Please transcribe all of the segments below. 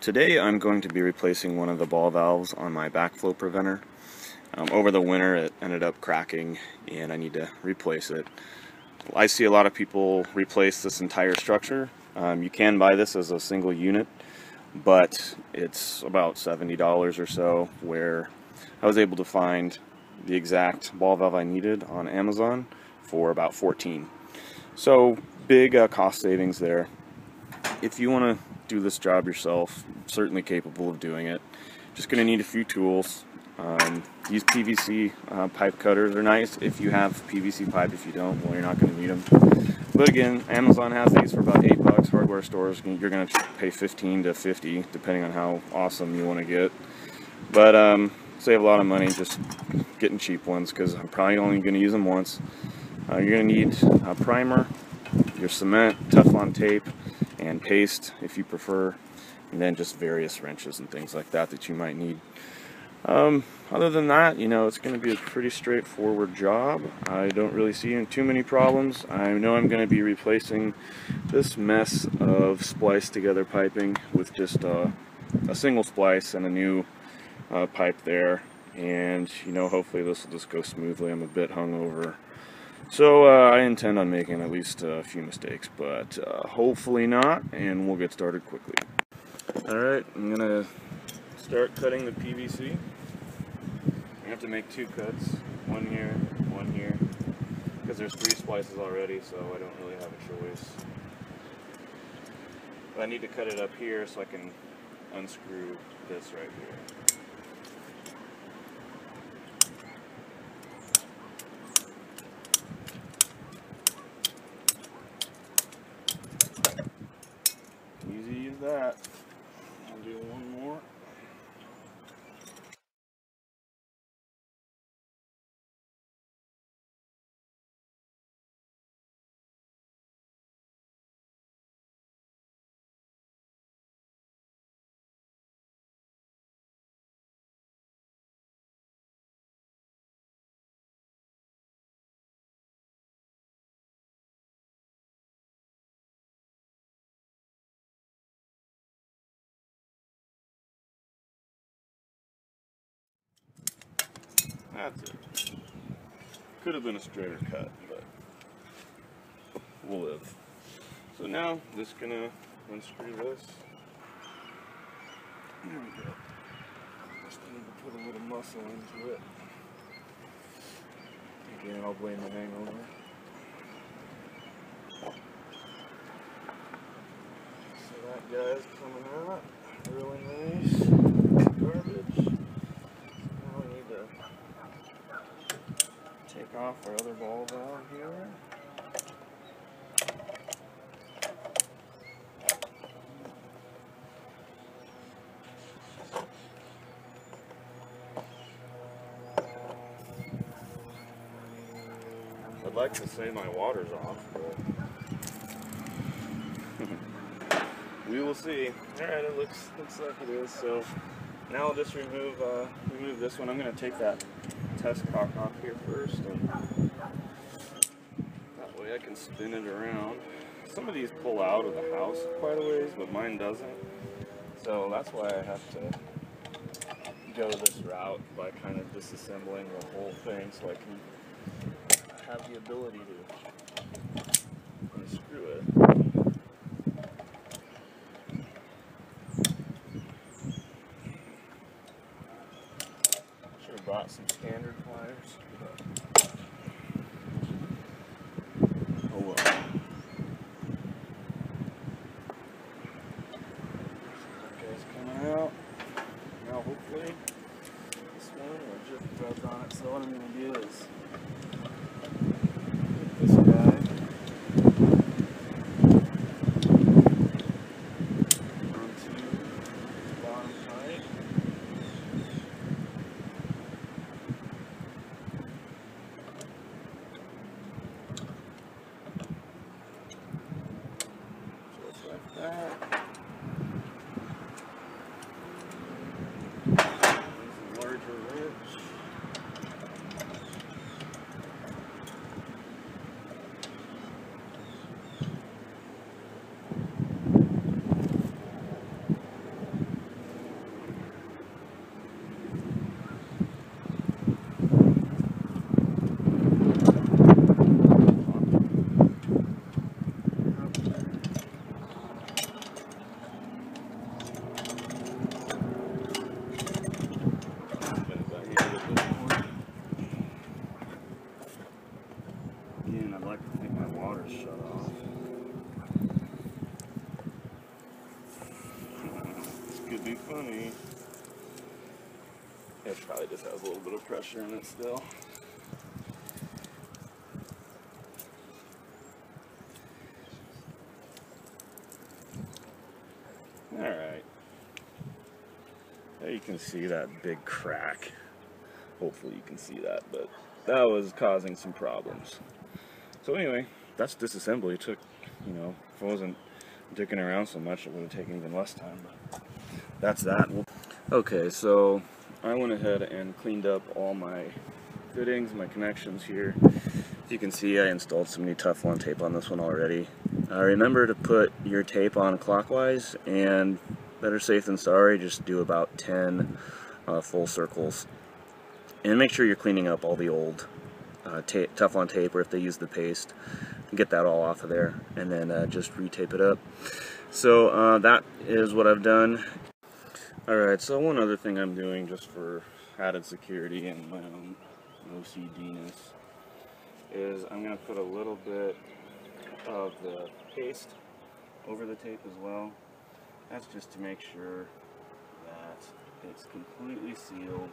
Today I'm going to be replacing one of the ball valves on my backflow preventer. Um, over the winter it ended up cracking and I need to replace it. I see a lot of people replace this entire structure. Um, you can buy this as a single unit but it's about $70 or so where I was able to find the exact ball valve I needed on Amazon for about 14 so big uh, cost savings there if you want to do this job yourself, certainly capable of doing it. Just going to need a few tools. Um, use PVC uh, pipe cutters are nice if you have PVC pipe. If you don't, well, you're not going to need them. But again, Amazon has these for about eight bucks. Hardware stores, you're going to pay 15 to 50, depending on how awesome you want to get. But um, save a lot of money just getting cheap ones because I'm probably only going to use them once. Uh, you're going to need a primer, your cement, Teflon tape, and paste if you prefer, and then just various wrenches and things like that that you might need. Um, other than that, you know, it's going to be a pretty straightforward job. I don't really see too many problems. I know I'm going to be replacing this mess of spliced together piping with just a single splice and a new uh, pipe there. And, you know, hopefully this will just go smoothly. I'm a bit hungover so uh, I intend on making at least a few mistakes, but uh, hopefully not, and we'll get started quickly. Alright, I'm going to start cutting the PVC. I have to make two cuts, one here, one here, because there's three splices already, so I don't really have a choice. But I need to cut it up here so I can unscrew this right here. that. I'll do one more. That's it. Could have been a straighter cut, but we'll live. So now, just gonna unscrew this. There we go. Just need to put a little muscle into it. Again, I'll blame the hangover. So that guy's coming out. Really nice. Garbage. Take off our other ball valve here. I'd like to say my water's off, but we will see. Alright, it looks looks like it is. So now I'll just remove uh, remove this one. I'm gonna take that test cock off here first and that way I can spin it around. Some of these pull out of the house quite a ways, but mine doesn't. So that's why I have to go this route by kind of disassembling the whole thing so I can have the ability to unscrew it. Bought some standard pliers. Has a little bit of pressure in it still. Alright. There you can see that big crack. Hopefully you can see that, but that was causing some problems. So anyway, that's disassembly. It took, you know, if I wasn't dicking around so much, it would have taken even less time. But that's that. Okay, so I went ahead and cleaned up all my fittings, my connections here. As you can see, I installed some new Teflon tape on this one already. Uh, remember to put your tape on clockwise, and better safe than sorry, just do about 10 uh, full circles. And make sure you're cleaning up all the old uh, tape, Teflon tape, or if they use the paste, get that all off of there, and then uh, just retape it up. So uh, that is what I've done. Alright, so one other thing I'm doing just for added security and my own OCDness is I'm going to put a little bit of the paste over the tape as well. That's just to make sure that it's completely sealed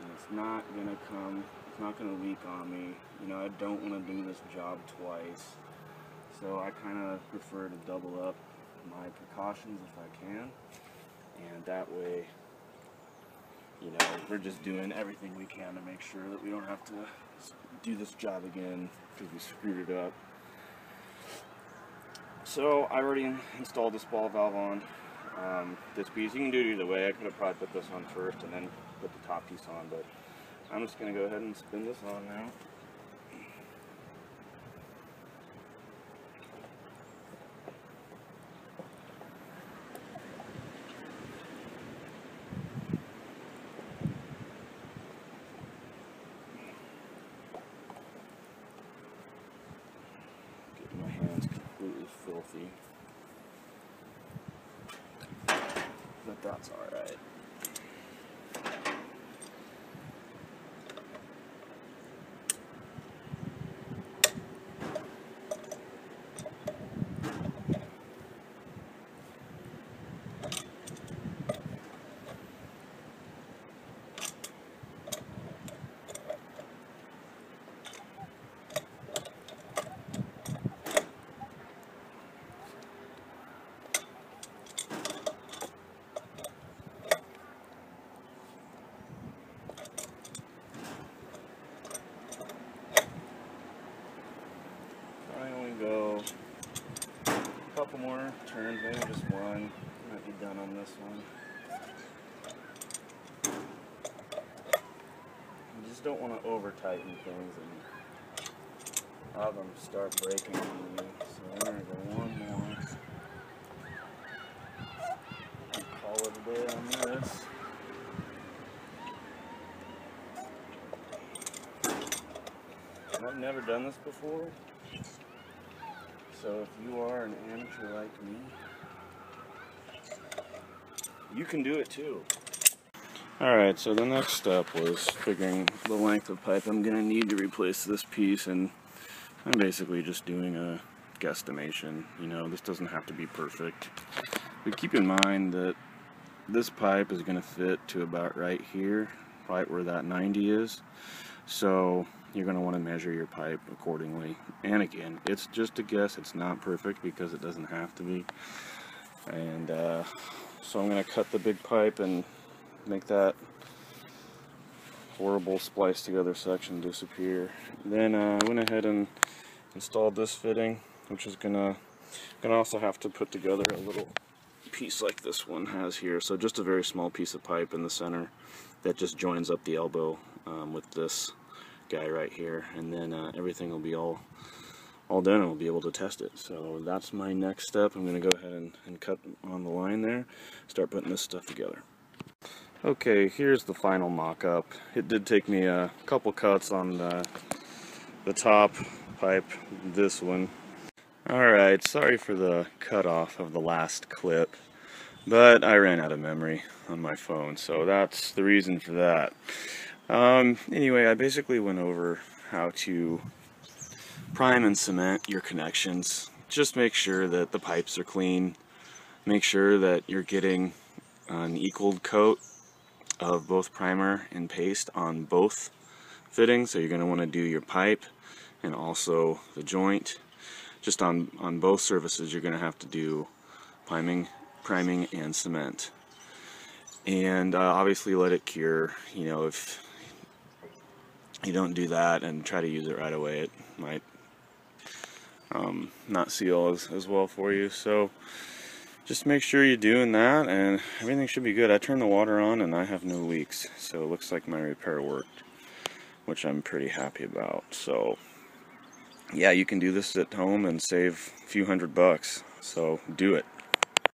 and it's not going to come, it's not going to leak on me. You know, I don't want to do this job twice. So I kind of prefer to double up my precautions if I can. And that way, you know, we're just doing everything we can to make sure that we don't have to do this job again because we screwed it up. So I already installed this ball valve on um, this piece. You can do it either way. I could have probably put this on first and then put the top piece on, but I'm just going to go ahead and spin this on now. Get my hands But that's alright. I only go a couple more turns, maybe just one. Might be done on this one. You just don't want to over tighten things and have them start breaking on you. So I'm gonna go one more. And call it a day on this. I've never done this before. So if you are an amateur like me, you can do it too. Alright, so the next step was figuring the length of pipe I'm going to need to replace this piece and I'm basically just doing a guesstimation. You know, this doesn't have to be perfect. But keep in mind that this pipe is going to fit to about right here, right where that 90 is. So you're going to want to measure your pipe accordingly. And again, it's just a guess. It's not perfect because it doesn't have to be. And uh, so I'm going to cut the big pipe and make that horrible spliced together section disappear. Then uh, I went ahead and installed this fitting, which is gonna gonna also have to put together a little piece like this one has here. So just a very small piece of pipe in the center that just joins up the elbow um, with this guy right here, and then uh, everything will be all all done and we'll be able to test it. So that's my next step. I'm going to go ahead and, and cut on the line there, start putting this stuff together. Okay, here's the final mock-up. It did take me a couple cuts on the, the top pipe, this one. Alright, sorry for the cutoff of the last clip, but I ran out of memory on my phone, so that's the reason for that. Um, anyway, I basically went over how to prime and cement your connections. Just make sure that the pipes are clean. Make sure that you're getting an equal coat of both primer and paste on both fittings. So you're going to want to do your pipe and also the joint. Just on, on both surfaces you're going to have to do priming, priming and cement. And uh, obviously let it cure. You know, if you don't do that and try to use it right away, it might um, not seal as, as well for you. So just make sure you're doing that and everything should be good. I turned the water on and I have no leaks. So it looks like my repair worked, which I'm pretty happy about. So yeah, you can do this at home and save a few hundred bucks. So do it.